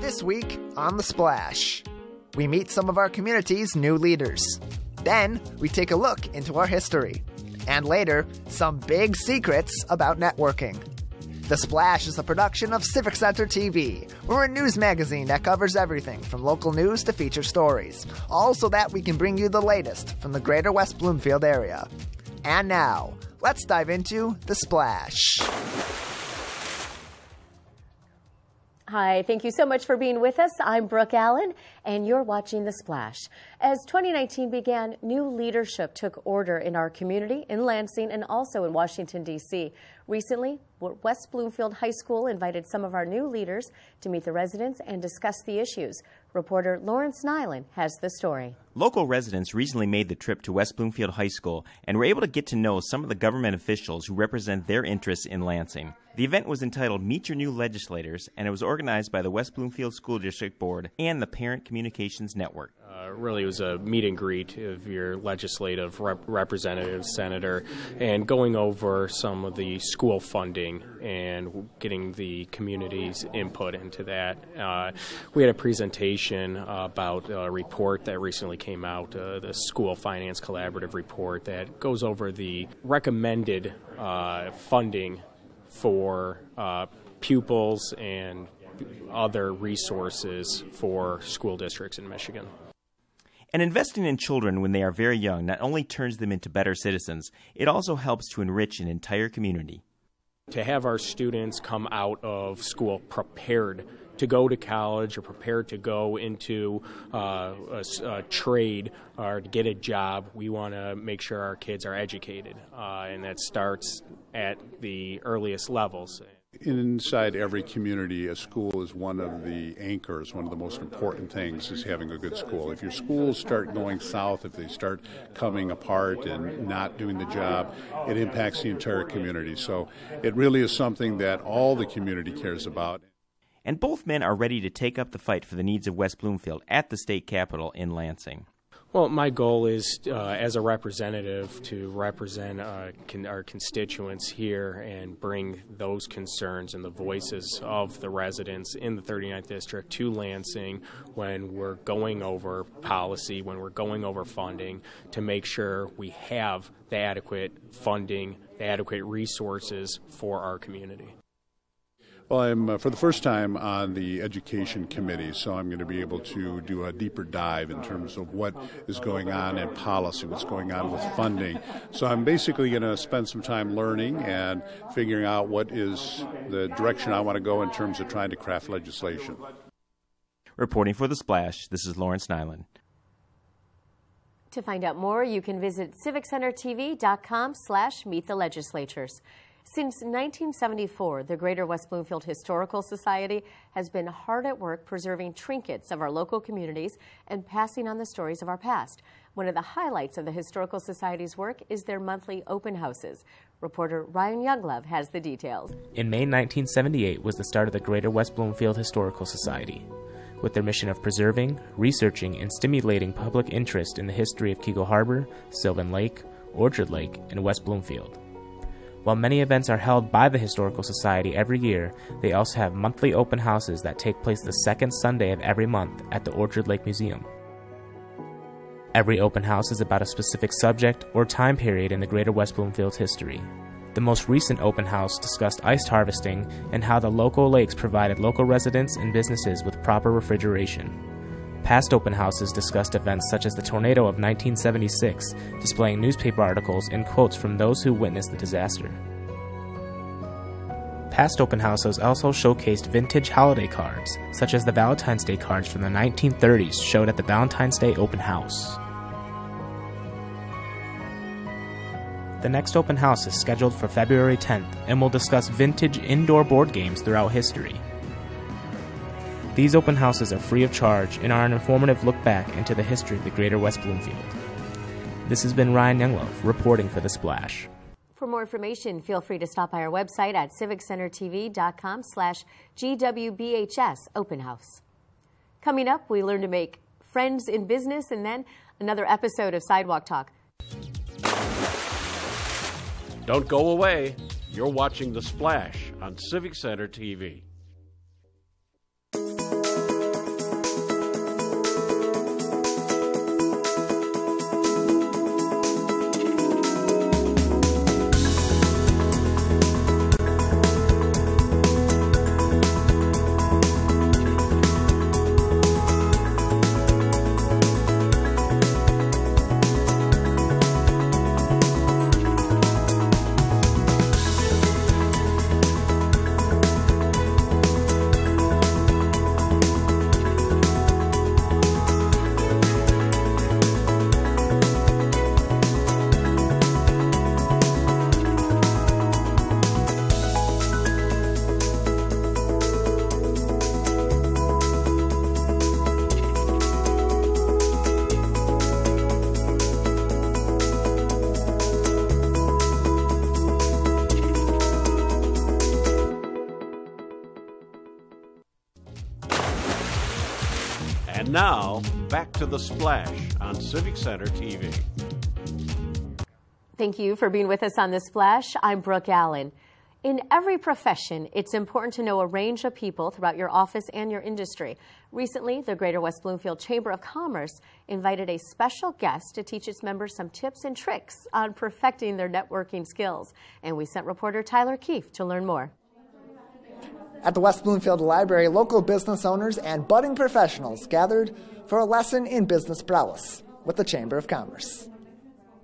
This week on The Splash, we meet some of our community's new leaders. Then we take a look into our history. And later, some big secrets about networking. The Splash is a production of Civic Center TV. We're a news magazine that covers everything from local news to feature stories, all so that we can bring you the latest from the greater West Bloomfield area. And now, let's dive into The Splash. Hi, thank you so much for being with us. I'm Brooke Allen, and you're watching The Splash. As 2019 began, new leadership took order in our community, in Lansing, and also in Washington, D.C. Recently, West Bloomfield High School invited some of our new leaders to meet the residents and discuss the issues. Reporter Laurence Nilan has the story. Local residents recently made the trip to West Bloomfield High School and were able to get to know some of the government officials who represent their interests in Lansing. The event was entitled Meet Your New Legislators, and it was organized by the West Bloomfield School District Board and the Parent Communications Network. Uh, really, it was a meet and greet of your legislative rep- representative, senator, and going over some of the school funding and getting the community's input into that. Uh, we had a presentation about a report that recently came out, uh, the School Finance Collaborative report, that goes over the recommended uh, funding for uh, pupils and other resources for school districts in Michigan. And investing in children when they are very young not only turns them into better citizens, it also helps to enrich an entire community. To have our students come out of school prepared to go to college or prepared to go into uh, a, a, trade or to get a job, we want to make sure our kids are educated, uh, and that starts at the earliest levels. Inside every community, a school is one of the anchors. One of the most important things is having a good school. If your schools start going south, if they start coming apart and not doing the job, it impacts the entire community. So it really is something that all the community cares about. And both men are ready to take up the fight for the needs of West Bloomfield at the state capitol in Lansing. Well, my goal is, uh, as a representative, to represent uh, con- our constituents here and bring those concerns and the voices of the residents in the 39th District to Lansing when we're going over policy, when we're going over funding, to make sure we have the adequate funding, the adequate resources for our community. Well, I'm uh, for the first time on the education committee, so I'm going to be able to do a deeper dive in terms of what is going on in policy, what's going on with funding. So I'm basically going to spend some time learning and figuring out what is the direction I want to go in terms of trying to craft legislation. Reporting for The Splash, this is Laurence Nilan. To find out more, you can visit civiccentertv.com slash meet the legislatures. Since 1974, the Greater West Bloomfield Historical Society has been hard at work preserving trinkets of our local communities and passing on the stories of our past. One of the highlights of the Historical Society's work is their monthly open houses. Reporter Ryan Younglove has the details. In May 1978 was the start of the Greater West Bloomfield Historical Society. With their mission of preserving, researching, and stimulating public interest in the history of Keego Harbor, Sylvan Lake, Orchard Lake, and West Bloomfield. While many events are held by the Historical Society every year, they also have monthly open houses that take place the second Sunday of every month at the Orchard Lake Museum. Every open house is about a specific subject or time period in the Greater West Bloomfield's history. The most recent open house discussed ice harvesting and how the local lakes provided local residents and businesses with proper refrigeration. Past open houses discussed events such as the tornado of 1976, displaying newspaper articles and quotes from those who witnessed the disaster. Past open houses also showcased vintage holiday cards, such as the Valentine's Day cards from the 1930s showed at the Valentine's Day open house. The next open house is scheduled for February 10th and will discuss vintage indoor board games throughout history. These open houses are free of charge and are an informative look back into the history of the greater West Bloomfield. This has been Ryan Younglove reporting for The Splash. For more information, feel free to stop by our website at civiccentertv.com slash GWBHS Open House. Coming up, we learn to make friends in business and then another episode of Sidewalk Talk. Don't go away. You're watching The Splash on Civic Center TV. The splash on Civic Center TV. Thank you for being with us on The Splash. I'm Brooke Allen. In every profession, it's important to know a range of people throughout your office and your industry. Recently, the Greater West Bloomfield Chamber of Commerce invited a special guest to teach its members some tips and tricks on perfecting their networking skills. And we sent reporter Tyler Kieft to learn more. At the West Bloomfield Library, local business owners and budding professionals gathered for a lesson in business prowess with the Chamber of Commerce.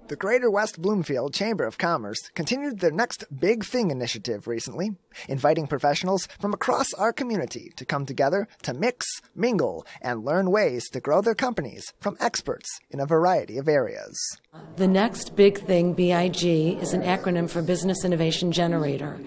The Greater West Bloomfield Chamber of Commerce continued their next Big Thing initiative recently, inviting professionals from across our community to come together to mix, mingle, and learn ways to grow their companies from experts in a variety of areas. The next big thing, BIG, is an acronym for Business Innovation Generator.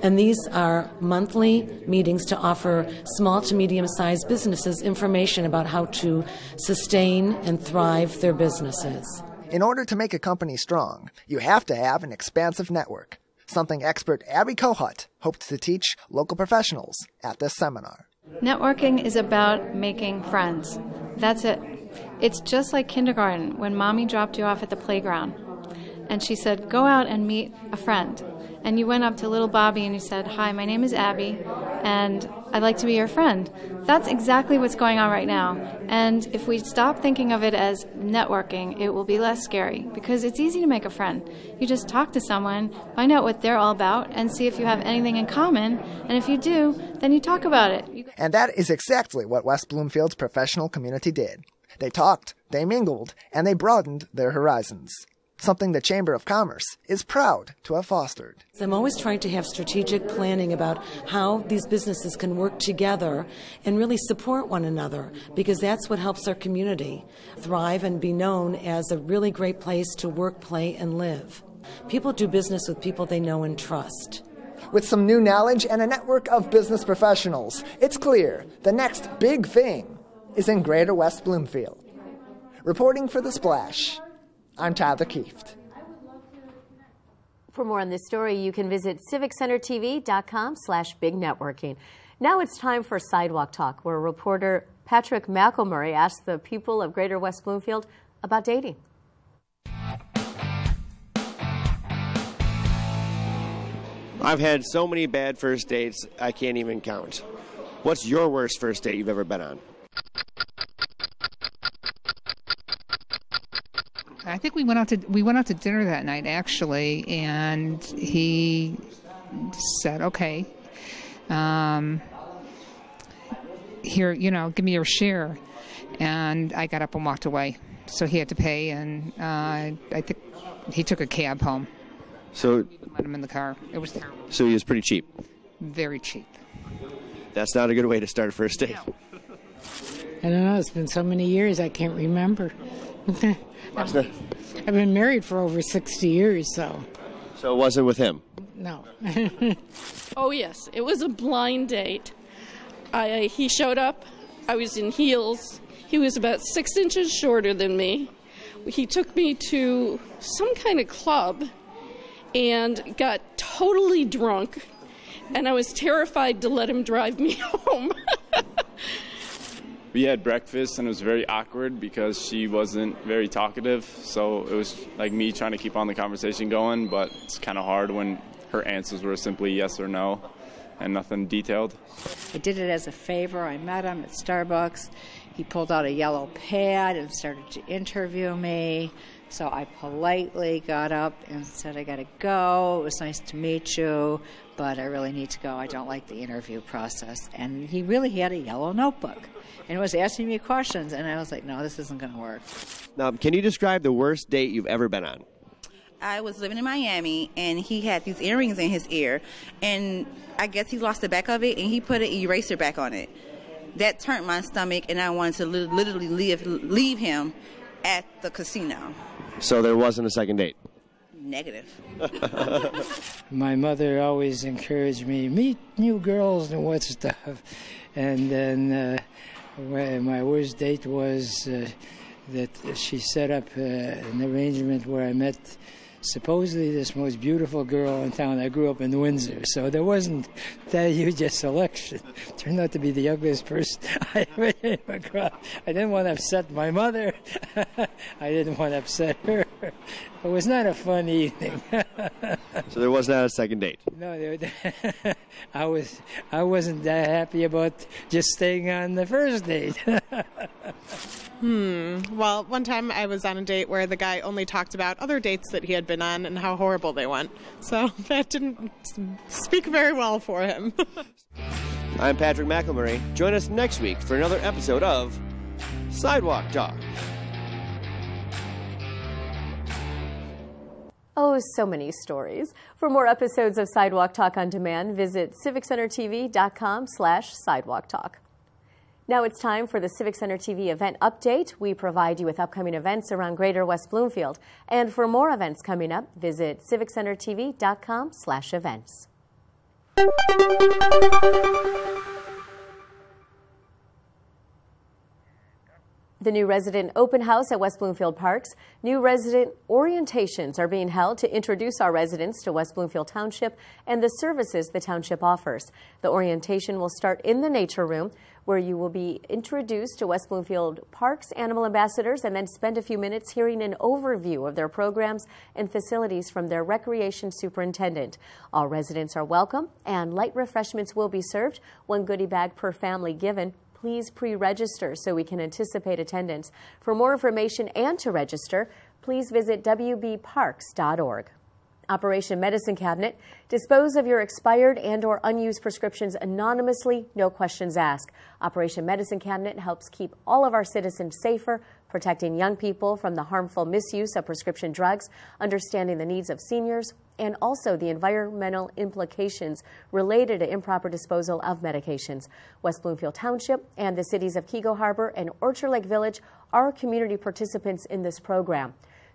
And these are monthly meetings to offer small to medium sized businesses information about how to sustain and thrive their businesses. In order to make a company strong, you have to have an expansive network, something expert Abby Kohut hoped to teach local professionals at this seminar. Networking is about making friends. That's it. It's just like kindergarten when mommy dropped you off at the playground and she said, Go out and meet a friend. And you went up to little Bobby and you said, Hi, my name is Abby, and I'd like to be your friend. That's exactly what's going on right now. And if we stop thinking of it as networking, it will be less scary because it's easy to make a friend. You just talk to someone, find out what they're all about, and see if you have anything in common. And if you do, then you talk about it. And that is exactly what West Bloomfield's professional community did. They talked, they mingled, and they broadened their horizons something the Chamber of Commerce is proud to have fostered. I'm always trying to have strategic planning about how these businesses can work together and really support one another because that's what helps our community thrive and be known as a really great place to work, play, and live. People do business with people they know and trust. With some new knowledge and a network of business professionals, it's clear the next big thing is in Greater West Bloomfield. Reporting for The Splash, I'm Tyler Kieft. For more on this story, you can visit civiccentertv.com slash big networking. Now it's time for Sidewalk Talk, where reporter Patrick McElmurray asks the people of Greater West Bloomfield about dating. I've had so many bad first dates, I can't even count. What's your worst first date you've ever been on? I think we went out to we went out to dinner that night actually, and he said, "Okay, um, here, you know, give me your share," and I got up and walked away. So he had to pay, and uh, I think he took a cab home. So let him in the car. It was terrible. So he was pretty cheap. Very cheap. That's not a good way to start a first date. I don't know. It's been so many years, I can't remember. I've, I've been married for over 60 years, so. So it wasn't with him? No. oh, yes. It was a blind date. I, uh, he showed up. I was in heels. He was about six inches shorter than me. He took me to some kind of club and got totally drunk, and I was terrified to let him drive me home. we had breakfast and it was very awkward because she wasn't very talkative. So it was like me trying to keep on the conversation going, but it's kind of hard when her answers were simply yes or no and nothing detailed. I did it as a favor. I met him at Starbucks. He pulled out a yellow pad and started to interview me. So I politely got up and said, I got to go. It was nice to meet you, but I really need to go. I don't like the interview process. And he really had a yellow notebook and was asking me questions. And I was like, no, this isn't going to work. Now, can you describe the worst date you've ever been on? I was living in Miami, and he had these earrings in his ear, and I guess he lost the back of it, and he put an eraser back on it. That turned my stomach, and I wanted to literally leave leave him at the casino. So there wasn't a second date. Negative. my mother always encouraged me meet new girls and what stuff, and then uh, my worst date was uh, that she set up uh, an arrangement where I met supposedly this most beautiful girl in town. I grew up in Windsor, so there wasn't that huge a selection. Turned out to be the ugliest person I ever came across. I didn't want to upset my mother. I didn't want to upset her. It was not a fun evening. so there was not a second date. No, there, I was. I wasn't that happy about just staying on the first date. Hmm. Well, one time I was on a date where the guy only talked about other dates that he had been on and how horrible they went. So that didn't speak very well for him. I'm Patrick McElmurray. Join us next week for another episode of Sidewalk Talk. Oh, so many stories. For more episodes of Sidewalk Talk on Demand, visit civiccentertv.com slash sidewalk talk. Now it's time for the Civic Center TV event update. We provide you with upcoming events around Greater West Bloomfield. And for more events coming up, visit civiccentertv.com slash events. The new resident open house at West Bloomfield Parks. New resident orientations are being held to introduce our residents to West Bloomfield Township and the services the township offers. The orientation will start in the nature room where you will be introduced to West Bloomfield Parks animal ambassadors and then spend a few minutes hearing an overview of their programs and facilities from their recreation superintendent. All residents are welcome and light refreshments will be served, one goodie bag per family given please pre-register so we can anticipate attendance. For more information and to register, please visit wbparks.org. Operation Medicine Cabinet. Dispose of your expired and or unused prescriptions anonymously, no questions asked. Operation Medicine Cabinet helps keep all of our citizens safer, protecting young people from the harmful misuse of prescription drugs, understanding the needs of seniors, and also the environmental implications related to improper disposal of medications. West Bloomfield Township and the cities of Keego Harbor and Orchard Lake Village are community participants in this program.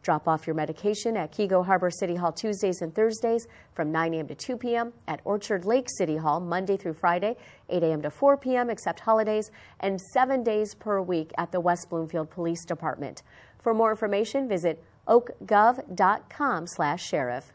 Drop off your medication at Keego Harbor City Hall Tuesdays and Thursdays from 9 a.m. to 2 p.m., at Orchard Lake City Hall Monday through Friday, 8 a.m. to 4 p.m. except holidays, and seven days per week at the West Bloomfield Police Department. For more information, visit oakgov.com slash sheriff.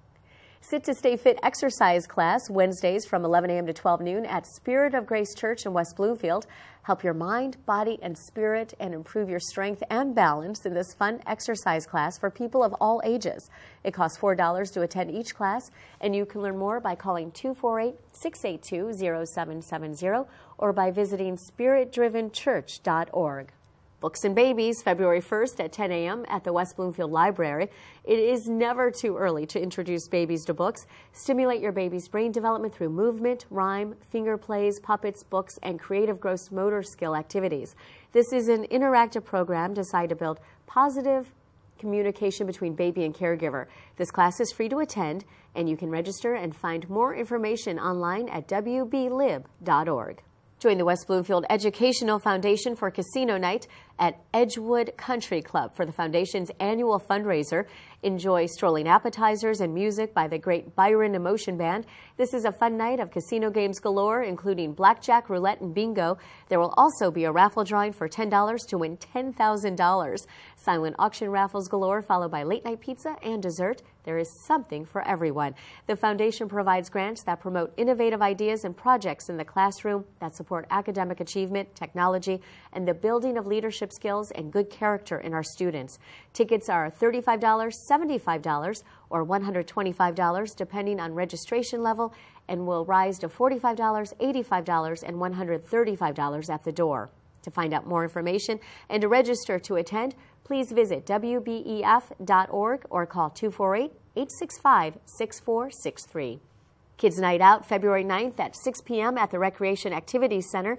Sit to Stay Fit exercise class Wednesdays from 11 a.m. to 12 noon at Spirit of Grace Church in West Bloomfield. Help your mind, body, and spirit and improve your strength and balance in this fun exercise class for people of all ages. It costs $4 to attend each class, and you can learn more by calling 248 682 0770 or by visiting spiritdrivenchurch.org. Books and Babies, February 1st at 10 a.m. at the West Bloomfield Library. It is never too early to introduce babies to books. Stimulate your baby's brain development through movement, rhyme, finger plays, puppets, books, and creative gross motor skill activities. This is an interactive program designed to build positive communication between baby and caregiver. This class is free to attend, and you can register and find more information online at wblib.org. Join the West Bloomfield Educational Foundation for Casino Night at Edgewood Country Club for the Foundation's annual fundraiser. Enjoy strolling appetizers and music by the great Byron Emotion Band. This is a fun night of casino games galore, including blackjack, roulette, and bingo. There will also be a raffle drawing for $10 to win $10,000. Silent auction raffles galore, followed by late night pizza and dessert. There is something for everyone. The foundation provides grants that promote innovative ideas and projects in the classroom that support academic achievement, technology, and the building of leadership skills and good character in our students. Tickets are $35, $75, or $125 depending on registration level and will rise to $45, $85, and $135 at the door. To find out more information and to register to attend, please visit WBEF.org or call 248 865 6463. Kids Night Out, February 9th at 6 p.m. at the Recreation Activities Center.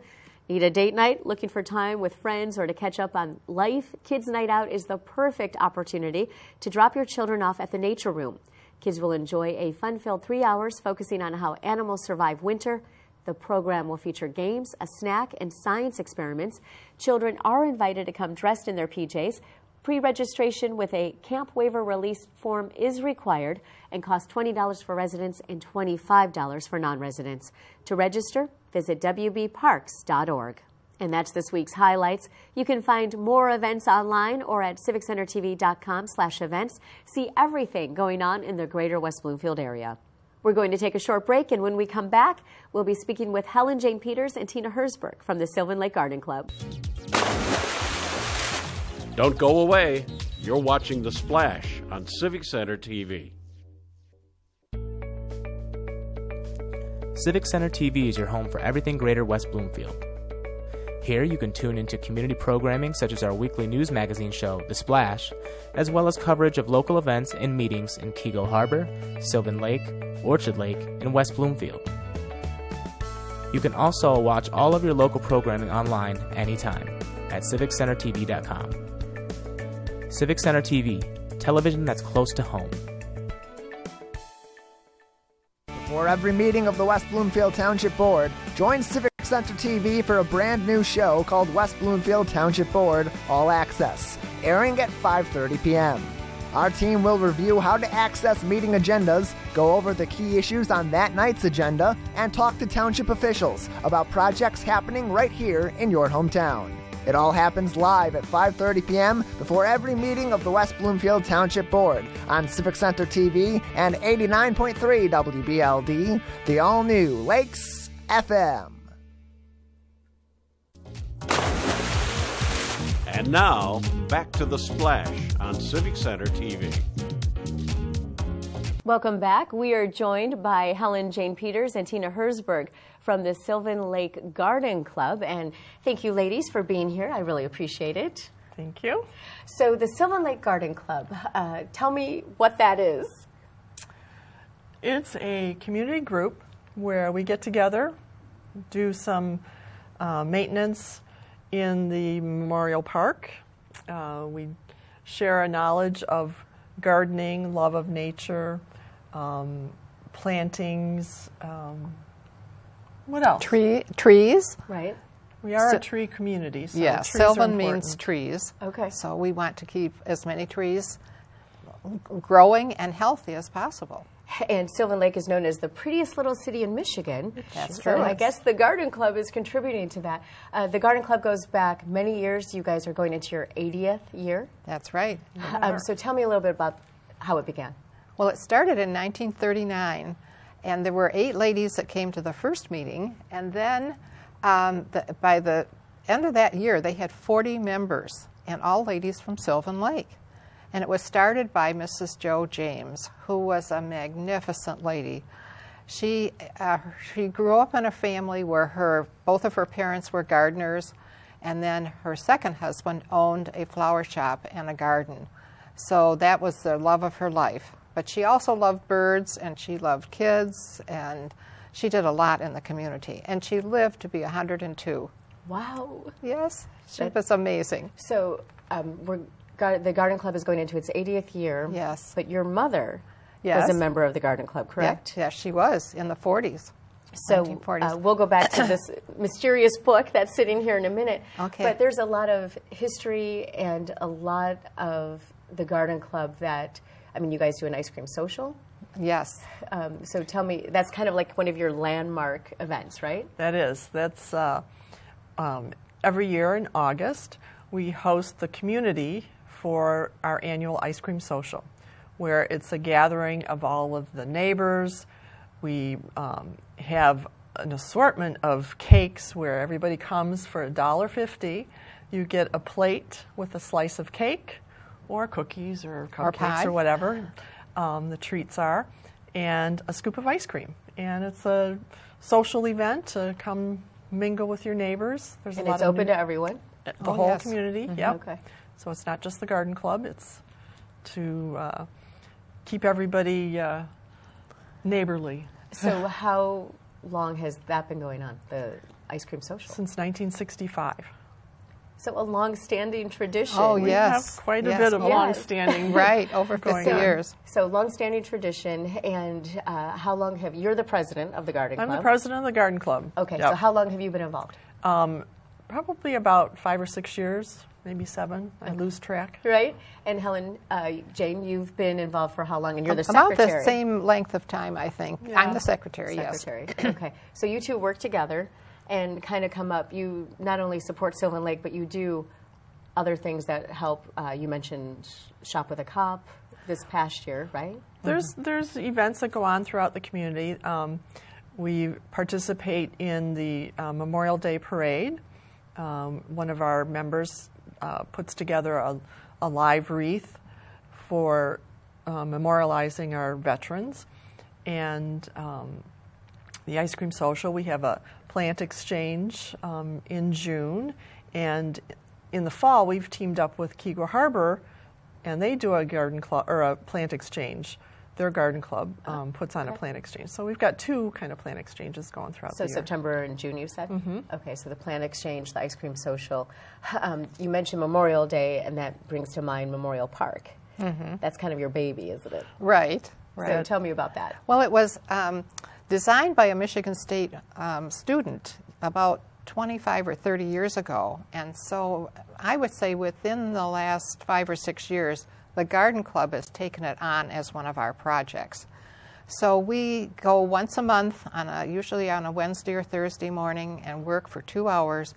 Need a date night, looking for time with friends, or to catch up on life? Kids Night Out is the perfect opportunity to drop your children off at the Nature Room. Kids will enjoy a fun filled three hours focusing on how animals survive winter. The program will feature games, a snack, and science experiments. Children are invited to come dressed in their PJs. Pre registration with a camp waiver release form is required and costs $20 for residents and $25 for non residents. To register, visit WBParks.org. And that's this week's highlights. You can find more events online or at civiccentertv.com slash events. See everything going on in the greater West Bloomfield area. We're going to take a short break, and when we come back, we'll be speaking with Helen Jane Peters and Tina Herzberg from the Sylvan Lake Garden Club. Don't go away. You're watching The Splash on Civic Center TV. Civic Center TV is your home for everything Greater West Bloomfield. Here you can tune into community programming such as our weekly news magazine show, The Splash, as well as coverage of local events and meetings in Keego Harbor, Sylvan Lake, Orchard Lake, and West Bloomfield. You can also watch all of your local programming online anytime at civiccentertv.com. Civic Center TV, television that's close to home. Before every meeting of the West Bloomfield Township Board, join Civic Center TV for a brand new show called West Bloomfield Township Board All Access, airing at 5:30 p.m. Our team will review how to access meeting agendas, go over the key issues on that night's agenda, and talk to township officials about projects happening right here in your hometown. It all happens live at 5:30 p.m. before every meeting of the West Bloomfield Township Board on Civic Center TV and 89.3 WBLD, the all-new Lakes FM. And now, back to The Splash on Civic Center TV. Welcome back. We are joined by Helen Jane Peters and Tina Herzberg from the Sylvan Lake Garden Club. And thank you, ladies, for being here. I really appreciate it. Thank you. So, the Sylvan Lake Garden Club, uh, tell me what that is. It's a community group where we get together, do some uh, maintenance in the Memorial Park. Uh, we share a knowledge of gardening, love of nature, um, plantings. Um, what else? Tree trees. Right. We are So- a tree community. So yeah, trees are Sylvan means trees. Okay. So we want to keep as many trees growing and healthy as possible. And Sylvan Lake is known as the prettiest little city in Michigan. That's so true. I guess the Garden Club is contributing to that. Uh, the Garden Club goes back many years. You guys are going into your 80th year. That's right. Um, so tell me a little bit about how it began. Well, it started in 1939, and there were eight ladies that came to the first meeting, and then um, the, by the end of that year, they had 40 members, and all ladies from Sylvan Lake. And it was started by Mrs. Joe James, who was a magnificent lady. She, uh, she grew up in a family where her, both of her parents were gardeners, and then her second husband owned a flower shop and a garden. So that was the love of her life. But she also loved birds and she loved kids and she did a lot in the community. And she lived to be 102. Wow. Yes, she That- was amazing. So um, we're, the Garden Club is going into its 80th year. Yes. But your mother Yes. was a member of the Garden Club, correct? Yeah, yes, she was in the 40s. So uh, we'll go back to this mysterious book that's sitting here in a minute. Okay. But there's a lot of history and a lot of the Garden Club that, I mean, you guys do an ice cream social. Yes. Um, so tell me, that's kind of like one of your landmark events, right? That is. That's uh, um, every year in August, we host the community for our annual ice cream social, where it's a gathering of all of the neighbors. We um, have an assortment of cakes where everybody comes for $1.50. You get a plate with a slice of cake or cookies or Or cupcakes pie. or whatever um, the treats are, and a scoop of ice cream. And it's a social event to come mingle with your neighbors. There's And a lot it's open to everyone? The Oh, whole yes. community, Mhm. yep. Okay. So it's not just the garden club, it's to uh, keep everybody uh, neighborly. So how long has that been going on, the ice cream social? Since 1965. So a long-standing tradition. Oh, We yes. have quite a bit of Yes. long-standing Right, over going 50 on. years. So long-standing tradition, and uh, how long have you're the president of the Garden club? I'm the president of the garden club. Okay, Yep. so how long have you been involved? Um, probably about five or six years, maybe seven. I lose track. Right, and Helen, uh, Jane, you've been involved for how long? And you're the About secretary. About the same length of time, I think. Yeah. I'm the secretary, yes. Secretary. okay, so you two work together. And kind of come up. You not only support Sylvan Lake, but you do other things that help. Uh, you mentioned Shop with a Cop this past year, right? There's there's events that go on throughout the community. Um, we participate in the uh, Memorial Day Parade. Um, one of our members uh, puts together a, a, live wreath for uh, memorializing our veterans. And um, the ice cream social, we have a plant exchange um, in June. And in the fall, we've teamed up with Keego Harbor, and they do a garden club or a plant exchange their garden club um, puts on okay. a plant exchange. So we've got two kind of plant exchanges going throughout so the year. September and June, you said? Mm-hmm. Okay, so the plant exchange, the ice cream social. Um, you mentioned Memorial Day, and that brings to mind Memorial Park. Mm-hmm. That's kind of your baby, isn't it? Right, right. So tell me about that. Well, it was um, designed by a Michigan State um, student about 25 or 30 years ago. And so I would say within the last five or six years, the Garden Club has taken it on as one of our projects. So we go once a month, on a, usually on a Wednesday or Thursday morning, and work for two hours.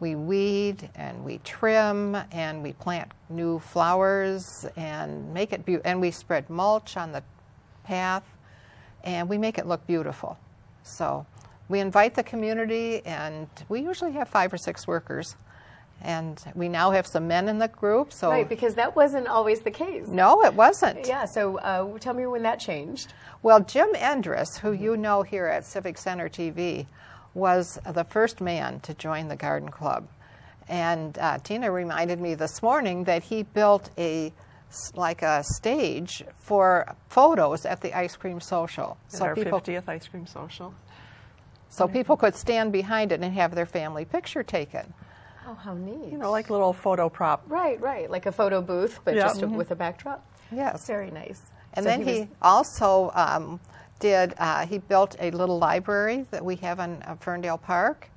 We weed and we trim and we plant new flowers and make it be- and we spread mulch on the path and we make it look beautiful. So we invite the community and we usually have five or six workers and we now have some men in the group. So right, because that wasn't always the case. No, it wasn't. Yeah. So uh, tell me when that changed. Well, Jim Endress, who you know here at Civic Center TV, was the first man to join the Garden Club, and uh, Tina reminded me this morning that he built a like a stage for photos at the ice cream social. At so our people, 50th ice cream social. So people could stand behind it and have their family picture taken. Oh, how neat. You know, like a little photo prop. Right, right. Like a photo booth, but yeah. just mm-hmm. with a backdrop. Yes. Very nice. And so then he, he also um, did, uh, he built a little library that we have in uh, Ferndale Park.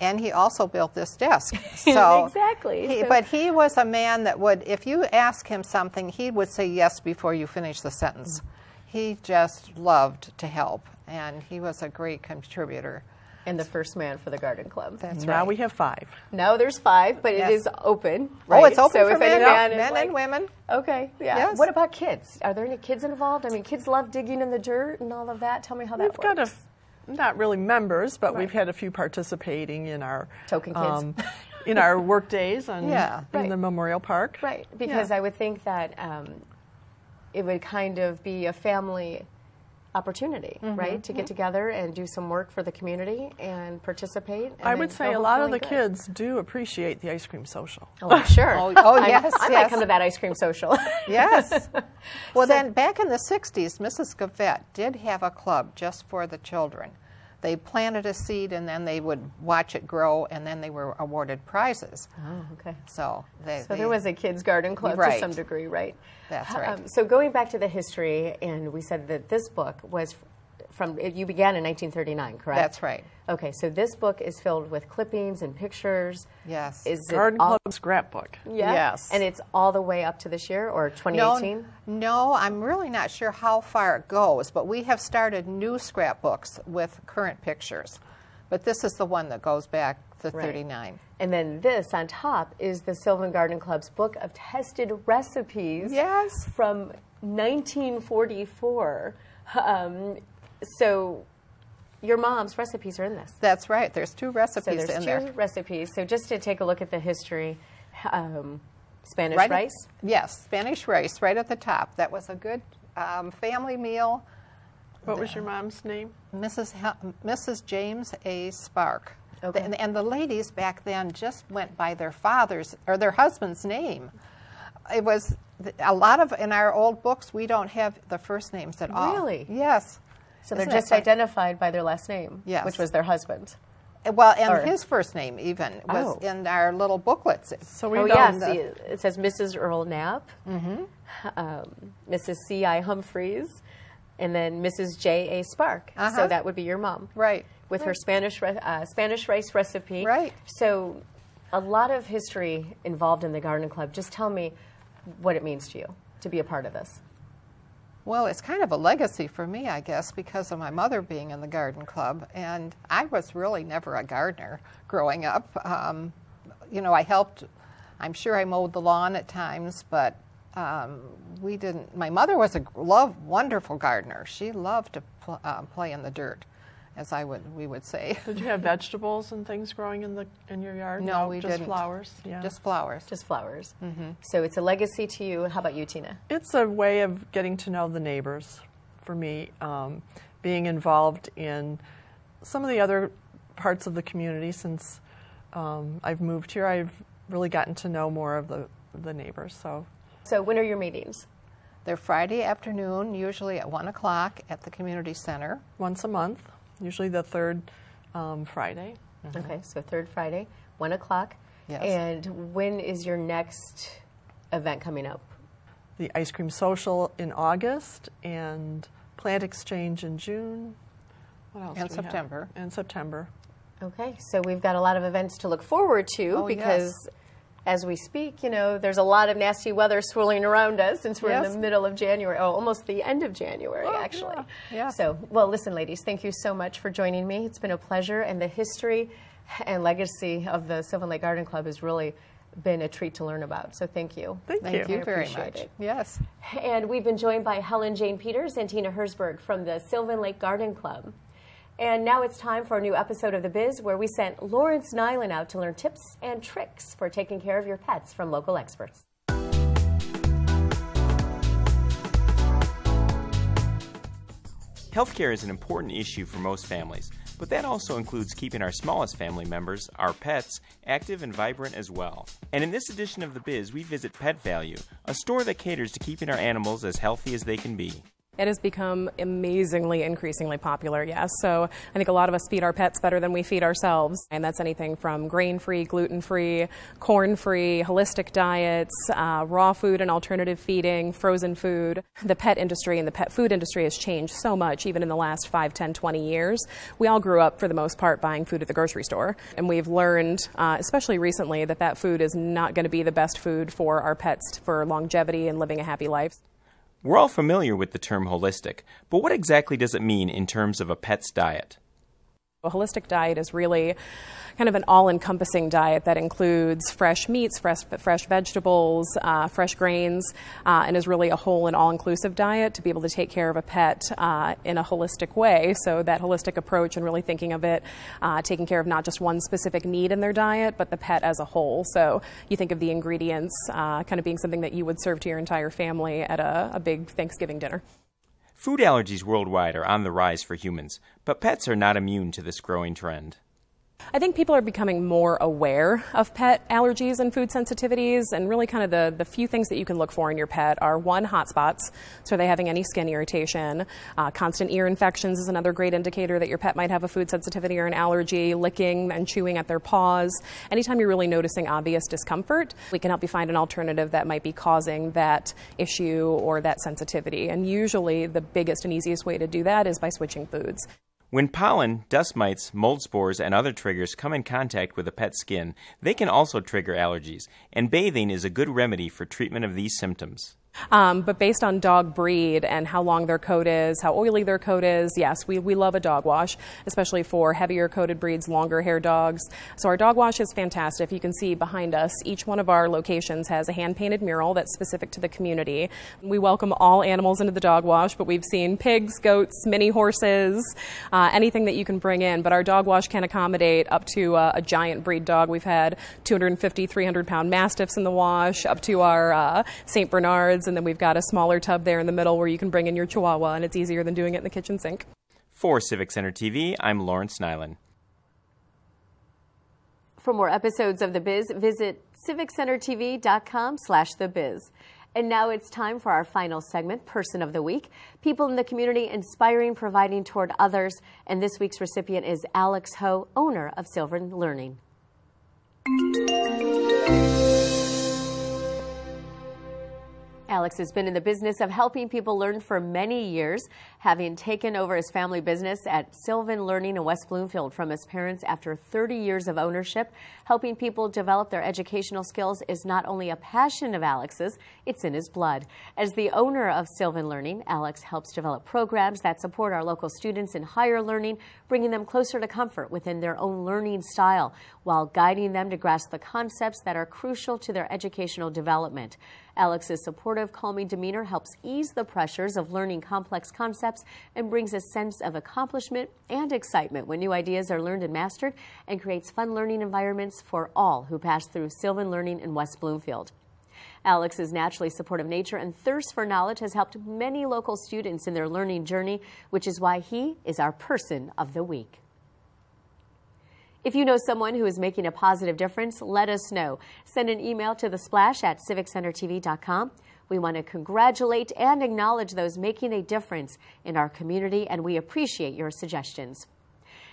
And he also built this desk. So exactly. He, so but he was a man that would, if you ask him something, he would say yes before you finish the sentence. Mm-hmm. He just loved to help, and he was a great contributor and the first man for the garden club. That's now right. we have five. Now there's five, but yes. it is open. Right? Oh, it's open so for if men, any man, men like, and women. Okay, yeah. Yes. What about kids? Are there any kids involved? I mean, kids love digging in the dirt and all of that. Tell me how that we've works. got a, not really members, but right. we've had a few participating in our token kids. Um, in our work days on, yeah, in right. the Memorial Park. Right, because yeah. I would think that um, it would kind of be a family opportunity, mm-hmm. right, to get together and do some work for the community and participate. And I would say a lot of the good. kids do appreciate the ice cream social. Oh, sure. oh, oh, yes, I, I yes. might come to that ice cream social. yes. Well, So- then back in the 60s, Mrs. Gavette did have a club just for the children. They planted a seed and then they would watch it grow and then they were awarded prizes. Oh, okay. So, they, So they, there was a kids' garden club to some degree, right? That's right. Um, so going back to the history, and we said that this book was from you began in 1939, correct? That's right. Okay, so this book is filled with clippings and pictures. Yes. Is Garden it all, Club scrapbook. Yeah. Yes. And it's all the way up to this year or 2018. No, no, I'm really not sure how far it goes, but we have started new scrapbooks with current pictures. But this is the one that goes back to Right. 39. And then this on top is the Sylvan Garden Club's book of tested recipes. Yes. From 1944. Um, so your mom's recipes are in this. That's right. There's two So recipes there's in two there. recipes. So just to take a look at the history, um, Spanish Right at- rice. yes, Spanish rice right at the top. That was a good um, family meal. What was your mom's name? Mrs. Hel- Mrs. James A. Spark. Okay. And, and the ladies back then just went by their father's or their husband's name. It was a lot of in our old books we don't have the first names at all. Really? Yes. So they're Isn't that just fun? identified by their last name, Yes. which was their husband. Well, and Or- his first name even was Oh. in our little booklets. So we oh, don't. the- it says Mrs. Earl Knapp, Mm-hmm. um, Mrs. C.I. Humphreys, and then Mrs. J.A. Spark. Uh-huh. So that would be your mom. Right. With her Spanish, re- uh, Spanish rice recipe. Right. So a lot of history involved in the Garden Club. Just tell me what it means to you to be a part of this. Well, it's kind of a legacy for me, I guess, because of my mother being in the garden club. And I was really never a gardener growing up. Um, you know, I helped, I'm sure I mowed the lawn at times, but um, we didn't. My mother was a love, wonderful gardener. She loved to pl- uh, play in the dirt, as I would we would say. Did you have vegetables and things growing in the in your yard? No, we just didn't. flowers. Yeah, Just flowers. Just flowers. Mm-hmm. So it's a legacy to you. How about you, Tina? It's a way of getting to know the neighbors for me, um, being involved in some of the other parts of the community since um, I've moved here. I've really gotten to know more of the, the neighbors. So, So when are your meetings? They're Friday afternoon, usually at one o'clock at the community center. once a month, usually the third um, Friday. Okay, so third Friday, one o'clock. Yes. And when is your next event coming up? The ice cream social in August and plant exchange in June. What else? And do we have? September. And September. Okay, so we've got a lot of events to look forward to Oh, because yes. As we speak, you know, there's a lot of nasty weather swirling around us since we're in the middle of January, oh, almost the end of January, oh, actually. yeah. So, well, listen, ladies, thank you so much for joining me. It's been a pleasure, and the history and legacy of the Sylvan Lake Garden Club has really been a treat to learn about. So, thank you. Thank, Thank you I very much. it. Yes. And we've been joined by Helen Jane Peters and Tina Herzberg from the Sylvan Lake Garden Club. And now it's time for a new episode of The Biz where we sent Laurence Nilan out to learn tips and tricks for taking care of your pets from local experts. Healthcare is an important issue for most families, but that also includes keeping our smallest family members, our pets, active and vibrant as well. And in this edition of The Biz, we visit Pet Valu, a store that caters to keeping our animals as healthy as they can be. It has become amazingly, increasingly popular, yes. So I think a lot of us feed our pets better than we feed ourselves. And that's anything from grain free, gluten free, corn free, holistic diets, uh, raw food and alternative feeding, frozen food. The pet industry and the pet food industry has changed so much, even in the last 5, 10, 20 years. We all grew up, for the most part, buying food at the grocery store. And we've learned, uh, especially recently, that that food is not going to be the best food for our pets for longevity and living a happy life. We're all familiar with the term holistic, but what exactly does it mean in terms of a pet's diet? A holistic diet is really kind of an all encompassing diet that includes fresh meats, fresh, fresh vegetables, uh, fresh grains, uh, and is really a whole and all inclusive diet to be able to take care of a pet uh, in a holistic way. So, that holistic approach and really thinking of it, uh, taking care of not just one specific need in their diet, but the pet as a whole. So, you think of the ingredients uh, kind of being something that you would serve to your entire family at a, a big Thanksgiving dinner. Food allergies worldwide are on the rise for humans, but pets are not immune to this growing trend. I think people are becoming more aware of pet allergies and food sensitivities, and really kind of the, the few things that you can look for in your pet are one, hot spots. So, are they having any skin irritation? Uh, constant ear infections is another great indicator that your pet might have a food sensitivity or an allergy, licking and chewing at their paws. Anytime you're really noticing obvious discomfort, we can help you find an alternative that might be causing that issue or that sensitivity. And usually, the biggest and easiest way to do that is by switching foods. When pollen, dust mites, mold spores, and other triggers come in contact with a pet's skin, they can also trigger allergies, and bathing is a good remedy for treatment of these symptoms. Um, but based on dog breed and how long their coat is, how oily their coat is, yes, we, we love a dog wash, especially for heavier coated breeds, longer hair dogs. So our dog wash is fantastic. You can see behind us, each one of our locations has a hand painted mural that's specific to the community. We welcome all animals into the dog wash, but we've seen pigs, goats, mini horses, uh, anything that you can bring in. But our dog wash can accommodate up to uh, a giant breed dog. We've had 250, 300 pound mastiffs in the wash, up to our uh, St. Bernards and then we've got a smaller tub there in the middle where you can bring in your chihuahua, and it's easier than doing it in the kitchen sink. For Civic Center TV, I'm Laurence Nilan. For more episodes of The Biz, visit civiccentertv.com slash The Biz. And now it's time for our final segment, Person of the Week. People in the community inspiring, providing toward others. And this week's recipient is Alex Ho, owner of Sylvan Learning. Alex has been in the business of helping people learn for many years, having taken over his family business at Sylvan Learning in West Bloomfield from his parents after 30 years of ownership. Helping people develop their educational skills is not only a passion of Alex's, it's in his blood. As the owner of Sylvan Learning, Alex helps develop programs that support our local students in higher learning, bringing them closer to comfort within their own learning style, while guiding them to grasp the concepts that are crucial to their educational development. Alex's supportive, calming demeanor helps ease the pressures of learning complex concepts and brings a sense of accomplishment and excitement when new ideas are learned and mastered and creates fun learning environments for all who pass through Sylvan Learning in West Bloomfield. Alex's naturally supportive nature and thirst for knowledge has helped many local students in their learning journey, which is why he is our Person of the Week. If you know someone who is making a positive difference, let us know. Send an email to the splash at civiccentertv.com. We want to congratulate and acknowledge those making a difference in our community, and we appreciate your suggestions.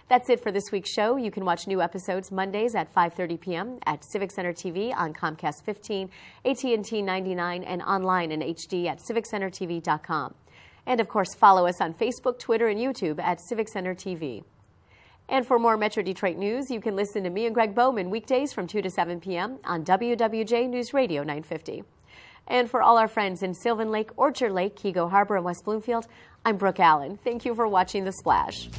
That's it for this week's show. You can watch new episodes Mondays at 5:30 p.m. at Civic Center TV on Comcast 15, AT&T 99, and online in HD at civiccentertv.com. And of course, follow us on Facebook, Twitter, and YouTube at Civic Center TV. And for more Metro Detroit news, you can listen to me and Greg Bowman weekdays from 2 to 7 p.m. on WWJ News Radio 950. And for all our friends in Sylvan Lake, Orchard Lake, Keego Harbor, and West Bloomfield, I'm Brooke Allen. Thank you for watching The Splash.